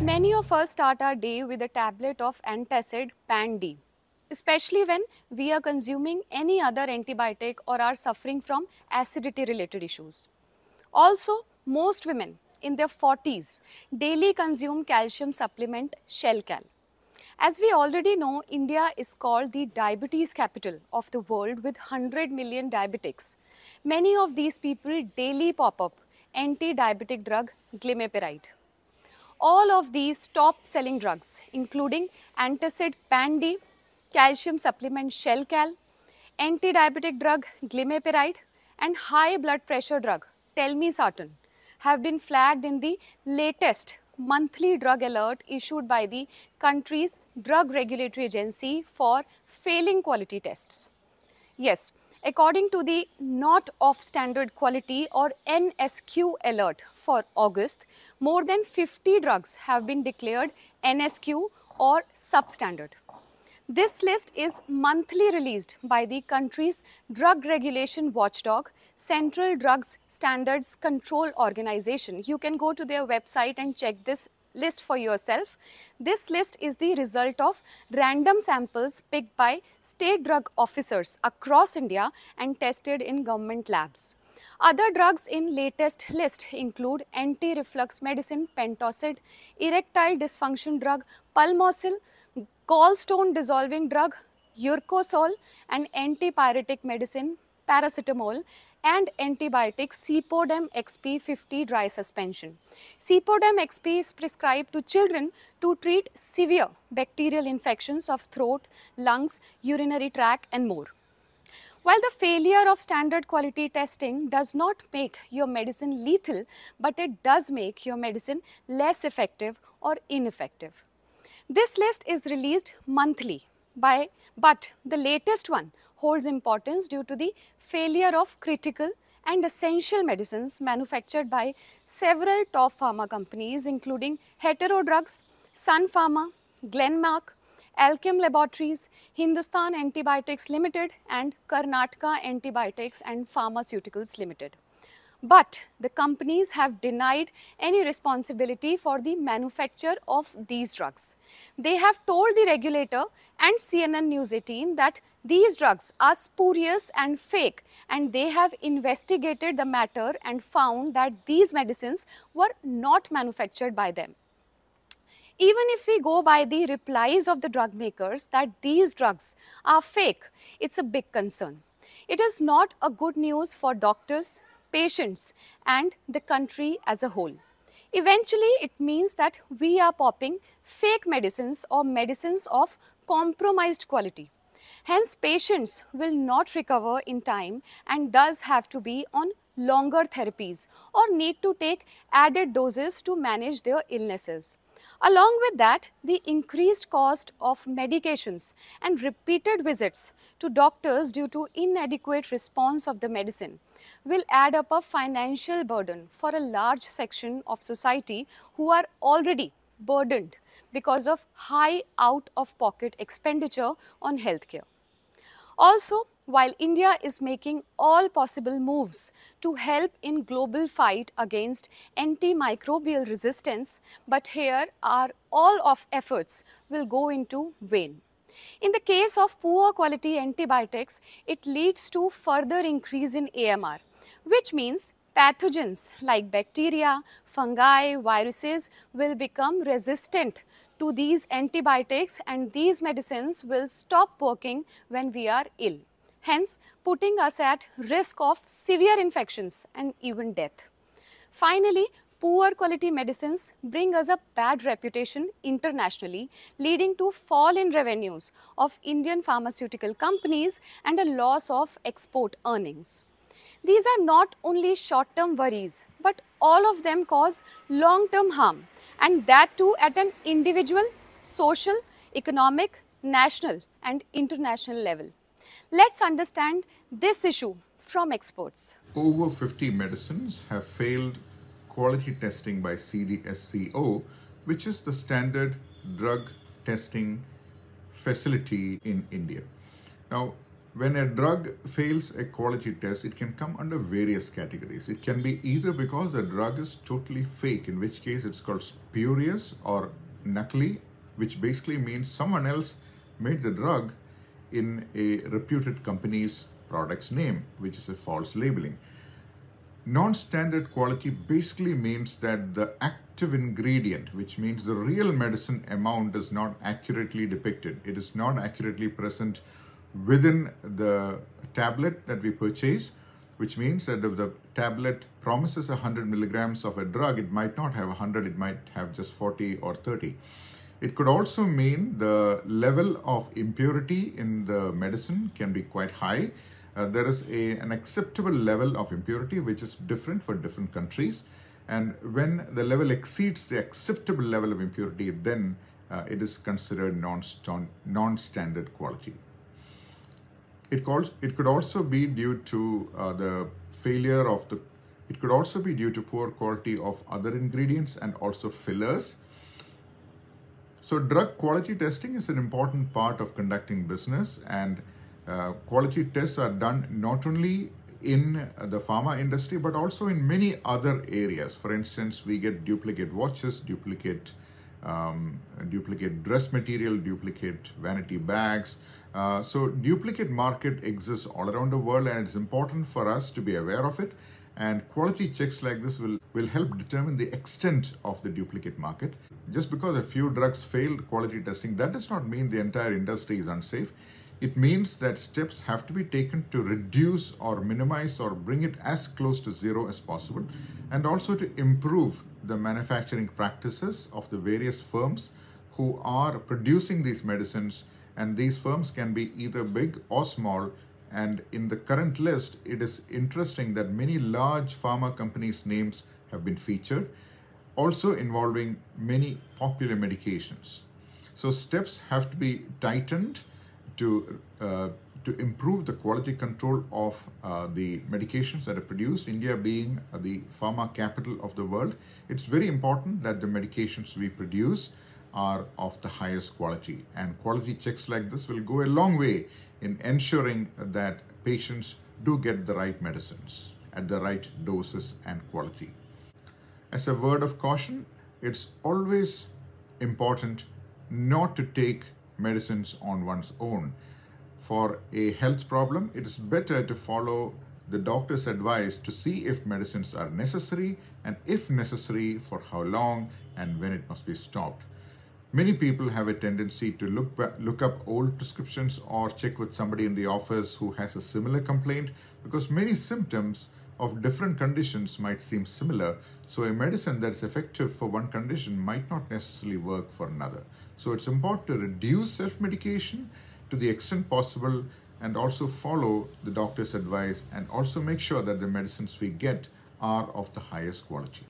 Many of us start our day with a tablet of antacid Pan-D, especially when we are consuming any other antibiotic or are suffering from acidity related issues. Also, most women in their 40s daily consume calcium supplement Shelcal. As we already know, India is called the diabetes capital of the world with 100 million diabetics. Many of these people daily pop up anti-diabetic drug glimepiride. All of these top selling drugs including antacid Pan-D, calcium supplement Shelcal, anti-diabetic drug glimepiride and high blood pressure drug telmisartan have been flagged in the latest monthly drug alert issued by the country's drug regulatory agency for failing quality tests. Yes, according to the not of standard quality or NSQ alert for August, more than 50 drugs have been declared NSQ or substandard. This list is monthly released by the country's drug regulation watchdog, Central Drugs Standards Control Organization. You can go to their website and check this list for yourself. This list is the result of random samples picked by state drug officers across India and tested in government labs. Other drugs in latest list include anti-reflux medicine Pentocid, erectile dysfunction drug Pulmosil, gallstone dissolving drug Ursocol and antipyretic medicine paracetamol and antibiotic Cepodem XP 50 dry suspension. Cepodem XP is prescribed to children to treat severe bacterial infections of throat, lungs, urinary tract and more. While the failure of standard quality testing does not make your medicine lethal, but it does make your medicine less effective or ineffective. This list is released monthly by, but the latest one holds importance due to the failure of critical and essential medicines manufactured by several top pharma companies including Hetero Drugs, Sun Pharma, Glenmark, Alkem Laboratories, Hindustan Antibiotics Limited and Karnataka Antibiotics and Pharmaceuticals Limited. But the companies have denied any responsibility for the manufacture of these drugs. They have told the regulator and CNN News 18 that these drugs are spurious and fake and they have investigated the matter and found that these medicines were not manufactured by them. Even if we go by the replies of the drug makers that these drugs are fake, it's a big concern. It is not a good news for doctors, patients and the country as a whole. Eventually, it means that we are popping fake medicines or medicines of compromised quality. Hence, patients will not recover in time and thus have to be on longer therapies or need to take added doses to manage their illnesses. Along with that, the increased cost of medications and repeated visits to doctors due to inadequate response of the medicine will add up a financial burden for a large section of society who are already burdened because of high out-of-pocket expenditure on healthcare. Also, while India is making all possible moves to help in global fight against antimicrobial resistance, but here our all of efforts will go into vain. In the case of poor quality antibiotics, it leads to further increase in AMR, which means pathogens like bacteria, fungi, viruses will become resistant to these antibiotics and these medicines will stop working when we are ill. Hence, putting us at risk of severe infections and even death. Finally, poor quality medicines bring us a bad reputation internationally, leading to fall in revenues of Indian pharmaceutical companies and a loss of export earnings. These are not only short-term worries, but all of them cause long-term harm and that too at an individual, social, economic, national and international level. Let's understand this issue from experts. Over 50 medicines have failed quality testing by CDSCO, which is the standard drug testing facility in India. Now, when a drug fails a quality test, it can come under various categories. It can be either because the drug is totally fake, in which case it's called spurious or nakli, which basically means someone else made the drug in a reputed company's product's name, which is a false labeling. Non-standard quality basically means that the active ingredient, which means the real medicine amount is not accurately depicted. It is not accurately present within the tablet that we purchase, which means that if the tablet promises 100 milligrams of a drug, it might not have 100, it might have just 40 or 30. It could also mean the level of impurity in the medicine can be quite high uh, there is a, an acceptable level of impurity which is different for different countries. And when the level exceeds the acceptable level of impurity, then uh, it is considered non non-standard quality. It, calls, it could also be due to uh, the failure of the, it could also be due to poor quality of other ingredients and also fillers. So drug quality testing is an important part of conducting business and uh, quality tests are done not only in the pharma industry but also in many other areas. For instance, we get duplicate watches, duplicate um, duplicate dress material, duplicate vanity bags. Uh, so duplicate market exists all around the world and it's important for us to be aware of it and quality checks like this will, will help determine the extent of the duplicate market. Just because a few drugs failed quality testing, that does not mean the entire industry is unsafe. It means that steps have to be taken to reduce or minimize or bring it as close to zero as possible and also to improve the manufacturing practices of the various firms who are producing these medicines and these firms can be either big or small. And in the current list it is interesting that many large pharma companies names have been featured also involving many popular medications. So steps have to be tightened to uh, to improve the quality control of uh, the medications that are produced, India being uh, the pharma capital of the world, it's very important that the medications we produce are of the highest quality. And quality checks like this will go a long way in ensuring that patients do get the right medicines at the right doses and quality. As a word of caution, it's always important not to take medicines on one's own. For a health problem, it is better to follow the doctor's advice to see if medicines are necessary and if necessary for how long and when it must be stopped. Many people have a tendency to look, back, look up old prescriptions or check with somebody in the office who has a similar complaint because many symptoms of different conditions might seem similar. So a medicine that's effective for one condition might not necessarily work for another. So it's important to reduce self-medication to the extent possible and also follow the doctor's advice and also make sure that the medicines we get are of the highest quality.